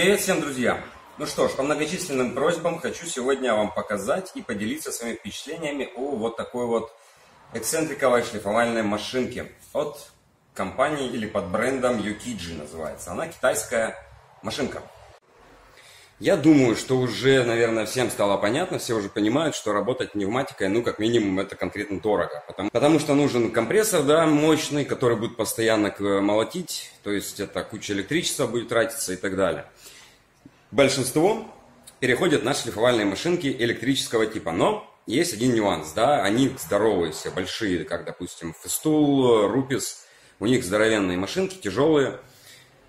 Привет всем, друзья! Ну что ж, по многочисленным просьбам хочу сегодня вам показать и поделиться своими впечатлениями о вот такой вот эксцентриковой шлифовальной машинке от компании или под брендом Yukiji называется. Она китайская машинка. Я думаю, что уже, наверное, всем стало понятно, все уже понимают, что работать пневматикой, ну, как минимум, это конкретно дорого. Потому, потому что нужен компрессор, да, мощный, который будет постоянно молотить, то есть это куча электричества будет тратиться и так далее. Большинство переходят на шлифовальные машинки электрического типа, но есть один нюанс, да, они здоровые все, большие, как, допустим, Festool, Rupis, у них здоровенные машинки, тяжелые,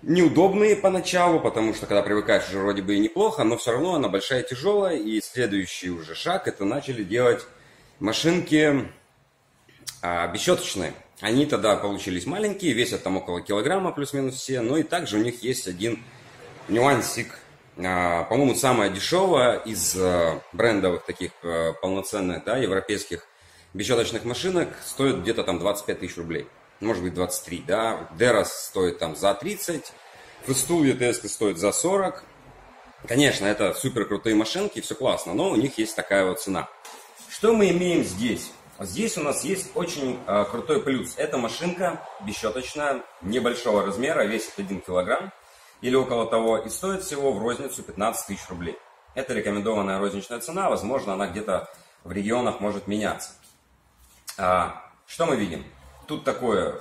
неудобные поначалу, потому что когда привыкаешь уже вроде бы и неплохо, но все равно она большая тяжелая, и следующий уже шаг это начали делать машинки а, бесщеточные. Они тогда получились маленькие, весят там около килограмма плюс-минус все, но и также у них есть один нюансик. А, по-моему, самая дешевая из а, брендовых таких а, полноценных, да, европейских бесщеточных машинок стоит где-то там 25 тысяч рублей может быть 23, да. Дерос стоит там за 30, Фестул ETS стоит за 40. Конечно, это супер крутые машинки, все классно, но у них есть такая вот цена. Что мы имеем здесь? Здесь у нас есть очень э, крутой плюс. Эта машинка бесщеточная, небольшого размера, весит 1 килограмм или около того, и стоит всего в розницу 15 тысяч рублей. Это рекомендованная розничная цена, возможно, она где-то в регионах может меняться. А, что мы видим? Тут такое,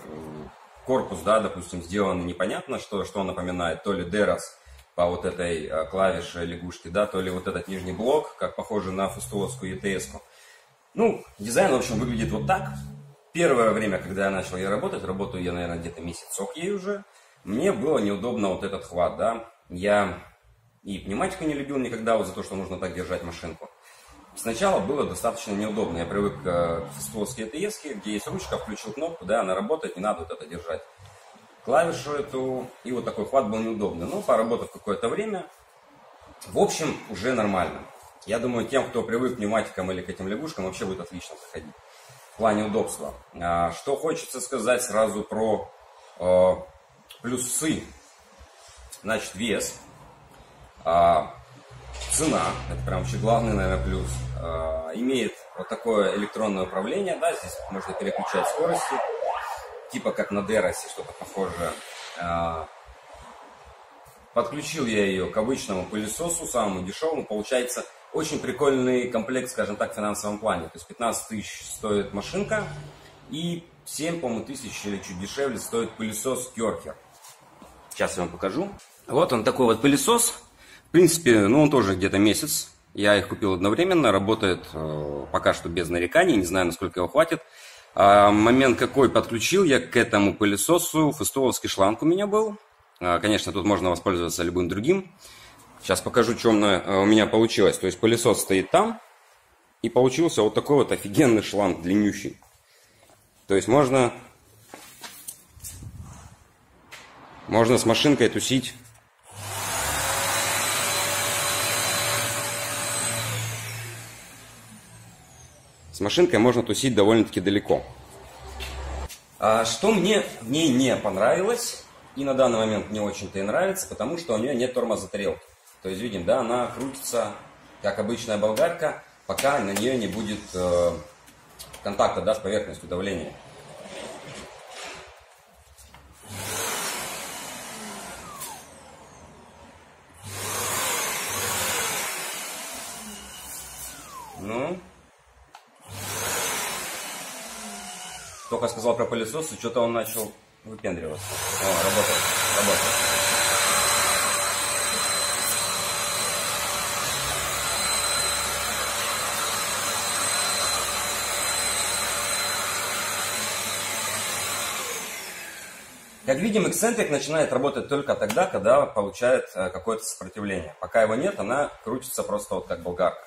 корпус, да, допустим, сделан непонятно, что, что он напоминает, то ли Дерос по вот этой а, клавише лягушки, да, то ли вот этот нижний блок, как похоже на фустуловскую ETS. -ку. Ну, дизайн, в общем, выглядит вот так. Первое время, когда я начал ей работать, работаю я, наверное, где-то месяцок ей уже, мне было неудобно вот этот хват, да. Я и пневматику не любил никогда вот за то, что нужно так держать машинку. Сначала было достаточно неудобно. Я привык к фестивальской ЭТС, где есть ручка, включил кнопку, да, она работает, не надо вот это держать. Клавишу эту, и вот такой хват был неудобный. Но поработав какое-то время, в общем, уже нормально. Я думаю, тем, кто привык к пневматикам или к этим лягушкам, вообще будет отлично заходить. В плане удобства. А, что хочется сказать сразу про э, плюсы. Значит, вес. А, цена, это прям вообще главный, наверное, плюс. Э, имеет вот такое электронное управление, да, здесь можно переключать скорости, типа как на Деросе, что-то похожее. Э, подключил я ее к обычному пылесосу, самому дешевому, получается очень прикольный комплект, скажем так, в финансовом плане. То есть 15 тысяч стоит машинка и 7, по-моему, тысяч или чуть дешевле стоит пылесос Керкер. Сейчас я вам покажу. Вот он такой вот пылесос. В принципе, ну он тоже где-то месяц. Я их купил одновременно, работает э, пока что без нареканий, не знаю, насколько его хватит. А, момент какой подключил я к этому пылесосу, фестовский шланг у меня был. А, конечно, тут можно воспользоваться любым другим. Сейчас покажу, что э, у меня получилось. То есть пылесос стоит там, и получился вот такой вот офигенный шланг, длиннющий. То есть можно, можно с машинкой тусить машинкой можно тусить довольно-таки далеко. А что мне в ней не понравилось, и на данный момент не очень-то и нравится, потому что у нее нет тормоза тарелки. То есть, видим, да, она крутится, как обычная болгарка, пока на нее не будет э, контакта да, с поверхностью давления. Ну, Только сказал про пылесос, и что-то он начал выпендриваться. О, работает, работает. Как видим, эксцентрик начинает работать только тогда, когда получает э, какое-то сопротивление. Пока его нет, она крутится просто вот как болгарка.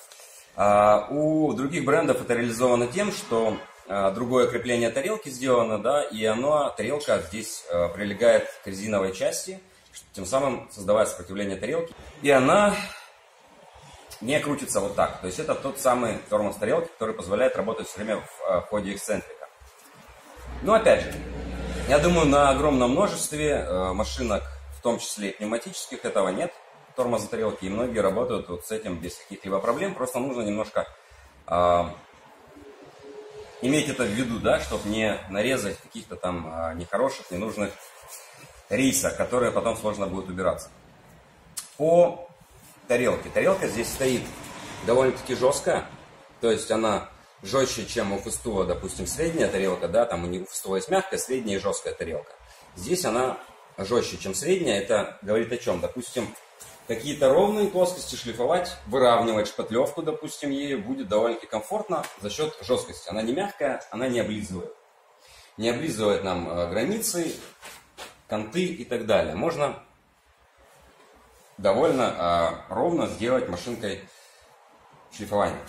А у других брендов это реализовано тем, что другое крепление тарелки сделано, да, и оно, тарелка здесь э, прилегает к резиновой части, тем самым создавая сопротивление тарелки. И она не крутится вот так. То есть это тот самый тормоз тарелки, который позволяет работать все время в э, ходе эксцентрика. Но опять же, я думаю, на огромном множестве машинок, в том числе и пневматических, этого нет. тормоза-тарелки, и многие работают вот с этим без каких-либо проблем. Просто нужно немножко иметь это в виду, да, чтобы не нарезать каких-то там э, нехороших, ненужных рейсов, которые потом сложно будет убираться. По тарелке. Тарелка здесь стоит довольно-таки жесткая, то есть она жестче, чем у Фустула, допустим, средняя тарелка, да, там у него Фустула есть мягкая, средняя и жесткая тарелка. Здесь она жестче, чем средняя, это говорит о чем? Допустим, какие-то ровные плоскости шлифовать, выравнивать шпатлевку, допустим, ею будет довольно-таки комфортно за счет жесткости. Она не мягкая, она не облизывает. Не облизывает нам э, границы, конты и так далее. Можно довольно а, ровно сделать машинкой шлифование.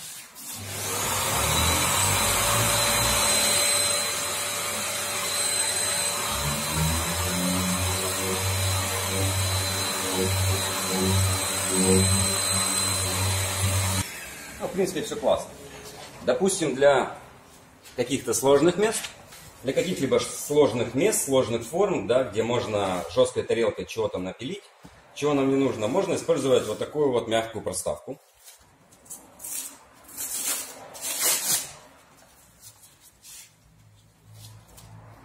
Ну, в принципе, все классно. Допустим, для каких-то сложных мест, для каких-либо сложных мест, сложных форм, да, где можно жесткой тарелкой чего-то напилить, чего нам не нужно, можно использовать вот такую вот мягкую проставку.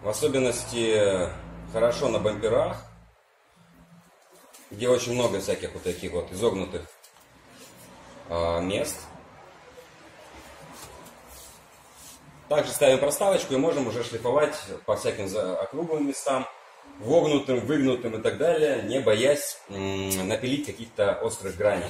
В особенности хорошо на бамперах, где очень много всяких вот таких вот изогнутых э, мест. Также ставим проставочку и можем уже шлифовать по всяким округлым местам, вогнутым, выгнутым и так далее, не боясь напилить каких-то острых граней.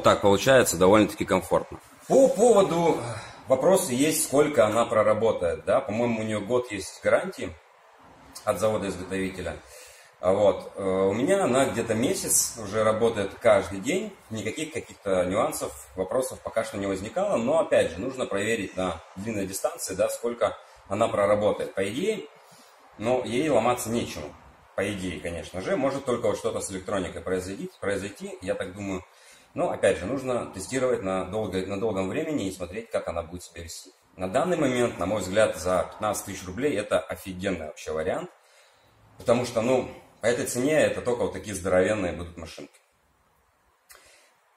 Вот так получается, довольно-таки комфортно. По поводу вопроса есть, сколько она проработает, да, по-моему, у нее год есть гарантии от завода-изготовителя. А вот, э, у меня она где-то месяц уже работает каждый день, никаких каких-то нюансов, вопросов пока что не возникало, но опять же, нужно проверить на длинной дистанции, да, сколько она проработает. По идее, ну, ей ломаться нечему, по идее, конечно же, может только вот что-то с электроникой произойти, произойти, я так думаю, но, опять же, нужно тестировать на, долго, на долгом времени и смотреть, как она будет себя вести. На данный момент, на мой взгляд, за 15 тысяч рублей это офигенный вообще вариант. Потому что, ну, по этой цене это только вот такие здоровенные будут машинки.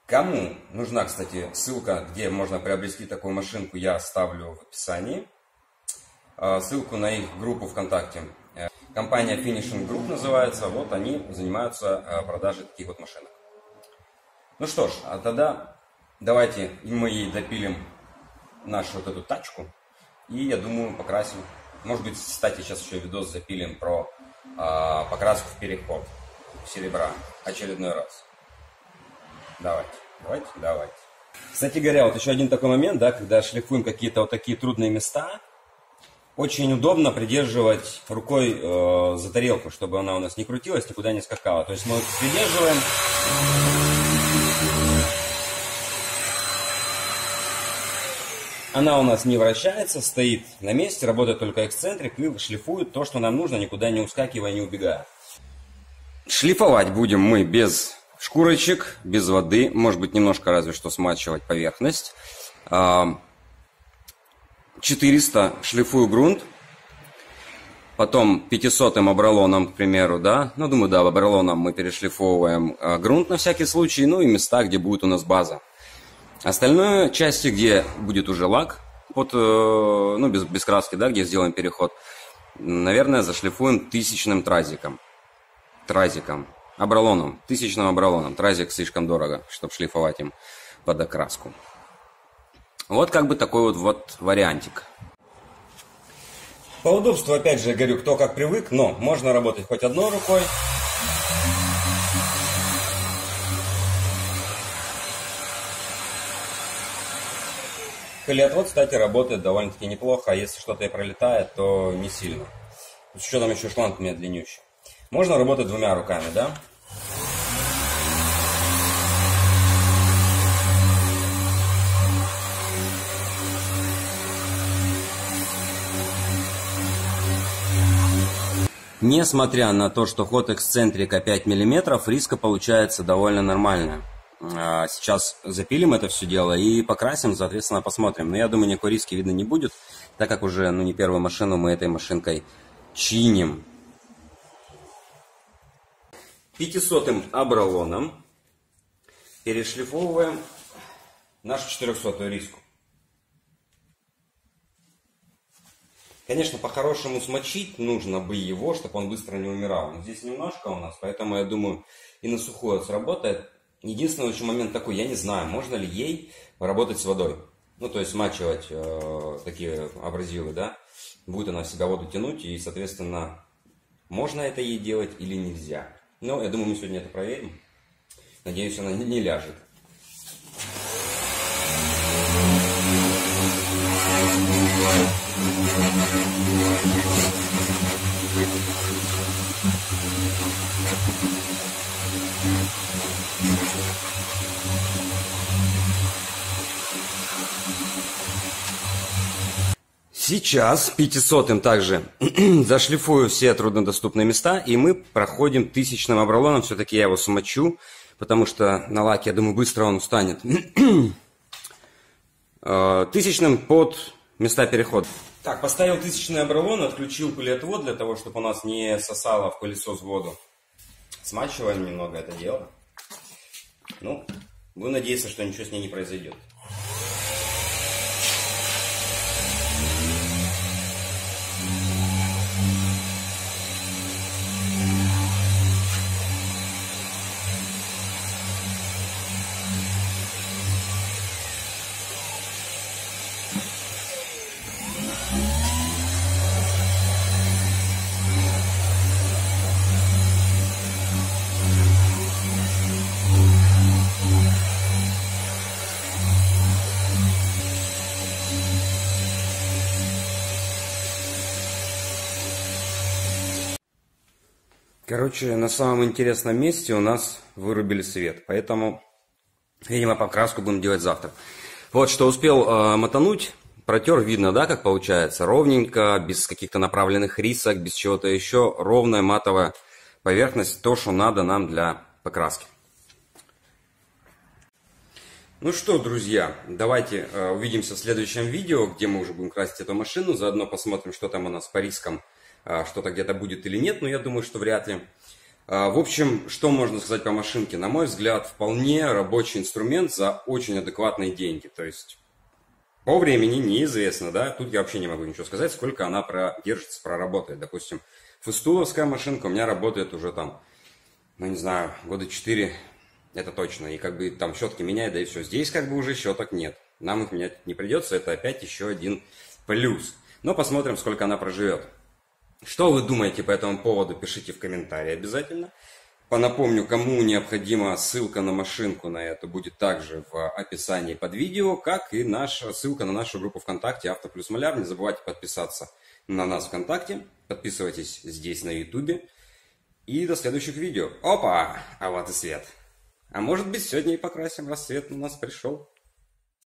Кому нужна, кстати, ссылка, где можно приобрести такую машинку, я оставлю в описании. А, ссылку на их группу ВКонтакте. Э, компания Finishing Group называется. Вот они занимаются э, продажей таких вот машинок. Ну что ж, а тогда давайте мы ей допилим нашу вот эту тачку. И я думаю, покрасим. Может быть, кстати, сейчас еще видос запилим про э, покраску в переход серебра. Очередной раз. Давайте, давайте, давайте. Кстати говоря, вот еще один такой момент, да, когда шлифуем какие-то вот такие трудные места, очень удобно придерживать рукой э, за тарелку, чтобы она у нас не крутилась, никуда не скакала. То есть мы придерживаем Она у нас не вращается, стоит на месте, работает только эксцентрик и шлифует то, что нам нужно, никуда не ускакивая, не убегая. Шлифовать будем мы без шкурочек, без воды, может быть немножко разве что смачивать поверхность. 400 шлифую грунт, потом 500 абралоном, к примеру, да, ну, думаю, да, абралоном мы перешлифовываем а, грунт на всякий случай, ну, и места, где будет у нас база. Остальное части, где будет уже лак, под, э, ну, без, без краски, да, где сделаем переход, наверное, зашлифуем тысячным тразиком. Тразиком. абралоном, тысячным абралоном. Тразик слишком дорого, чтобы шлифовать им под окраску. Вот как бы такой вот, вот вариантик. По удобству, опять же, говорю, кто как привык, но можно работать хоть одной рукой. Колеотвод, кстати, работает довольно-таки неплохо, а если что-то и пролетает, то не сильно. С учетом еще шланг у меня длиннющий. Можно работать двумя руками, да? Несмотря на то, что ход эксцентрика 5 мм, риска получается довольно нормальная. А, сейчас запилим это все дело и покрасим, соответственно, посмотрим. Но я думаю, никакой риски видно не будет, так как уже ну, не первую машину мы этой машинкой чиним. 500 абралоном перешлифовываем нашу 400 риску. Конечно, по-хорошему смочить нужно бы его, чтобы он быстро не умирал. Но здесь немножко у нас, поэтому я думаю, и на сухую сработает. Единственный очень момент такой, я не знаю, можно ли ей поработать с водой. Ну, то есть смачивать э, такие абразивы, да. Будет она всегда воду тянуть, и, соответственно, можно это ей делать или нельзя. Но я думаю, мы сегодня это проверим. Надеюсь, она не, ляжет. Сейчас 500 также зашлифую все труднодоступные места, и мы проходим тысячным абралоном. Все-таки я его смочу, потому что на лаке, я думаю, быстро он устанет. Э, тысячным под места перехода. Так, поставил тысячный абралон, отключил пылеотвод для того, чтобы у нас не сосало в пылесос воду. Смачиваем немного это дело. Ну, будем надеяться, что ничего с ней не произойдет. Короче, на самом интересном месте у нас вырубили свет, поэтому, видимо, покраску будем делать завтра. Вот что успел э, мотануть, протер, видно, да, как получается, ровненько, без каких-то направленных рисок, без чего-то еще, ровная матовая поверхность, то, что надо нам для покраски. Ну что, друзья, давайте э, увидимся в следующем видео, где мы уже будем красить эту машину, заодно посмотрим, что там у нас по рискам что-то где-то будет или нет, но я думаю, что вряд ли. А, в общем, что можно сказать по машинке? На мой взгляд, вполне рабочий инструмент за очень адекватные деньги. То есть по времени неизвестно, да, тут я вообще не могу ничего сказать, сколько она продержится, проработает. Допустим, фестуловская машинка у меня работает уже там, ну не знаю, года 4, это точно. И как бы там щетки меняет, да и все. Здесь как бы уже щеток нет. Нам их менять не придется, это опять еще один плюс. Но посмотрим, сколько она проживет. Что вы думаете по этому поводу, пишите в комментарии обязательно. Понапомню, кому необходима ссылка на машинку на это будет также в описании под видео, как и наша ссылка на нашу группу ВКонтакте Авто плюс Маляр. Не забывайте подписаться на нас ВКонтакте, подписывайтесь здесь на Ютубе. И до следующих видео. Опа! А вот и свет. А может быть сегодня и покрасим, раз свет у нас пришел.